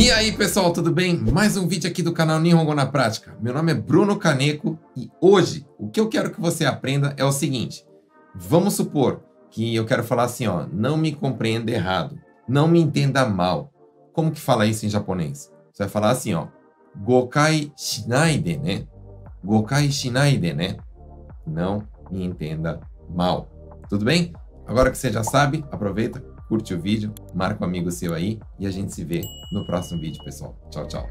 E aí pessoal, tudo bem? Mais um vídeo aqui do canal Nihongo na Prática. Meu nome é Bruno Kaneko e hoje o que eu quero que você aprenda é o seguinte. Vamos supor que eu quero falar assim, ó, não me compreenda errado, não me entenda mal. Como que fala isso em japonês? Você vai falar assim, ó, gokai shinai de, né? Gokai shinai de, né? Não me entenda mal. Tudo bem? Agora que você já sabe, aproveita, curte o vídeo, marca um amigo seu aí e a gente se vê no próximo vídeo, pessoal. Tchau, tchau.